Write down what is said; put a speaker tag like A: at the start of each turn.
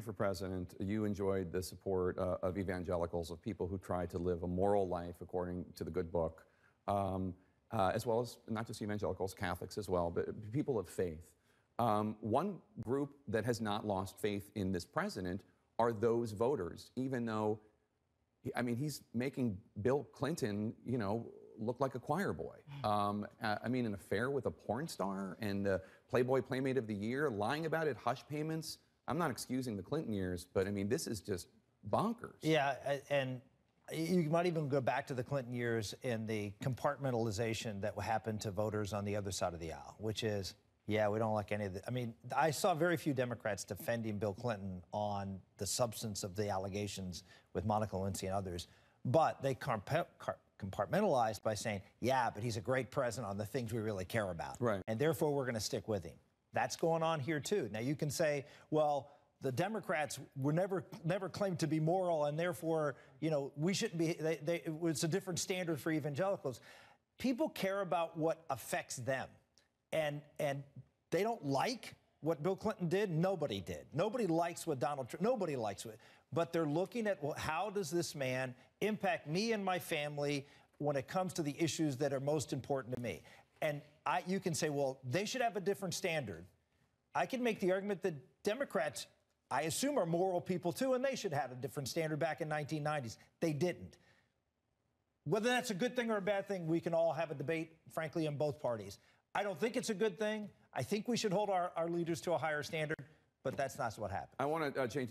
A: for president, you enjoyed the support uh, of evangelicals, of people who try to live a moral life according to the good book, um, uh, as well as not just evangelicals, Catholics as well, but people of faith. Um, one group that has not lost faith in this president are those voters, even though, I mean, he's making Bill Clinton, you know, look like a choir boy. Um, I mean, an affair with a porn star and Playboy Playmate of the Year, lying about it, hush payments. I'm not excusing the Clinton years, but I mean, this is just bonkers.
B: Yeah, and you might even go back to the Clinton years in the compartmentalization that happened to voters on the other side of the aisle, which is, yeah, we don't like any of the. I mean, I saw very few Democrats defending Bill Clinton on the substance of the allegations with Monica Lewinsky and others, but they compartmentalized by saying, yeah, but he's a great president on the things we really care about.
A: Right.
B: And therefore, we're going to stick with him. That's going on here too. Now you can say, well, the Democrats were never never claimed to be moral, and therefore, you know, we shouldn't be. They, they, it's a different standard for evangelicals. People care about what affects them, and and they don't like what Bill Clinton did. Nobody did. Nobody likes what Donald Trump. Nobody likes it. But they're looking at well, how does this man impact me and my family when it comes to the issues that are most important to me. And I, you can say, well, they should have a different standard. I can make the argument that Democrats, I assume, are moral people too, and they should have a different standard back in 1990s. They didn't. Whether that's a good thing or a bad thing, we can all have a debate, frankly, in both parties. I don't think it's a good thing. I think we should hold our, our leaders to a higher standard, but that's not what happened.
A: I want to uh, change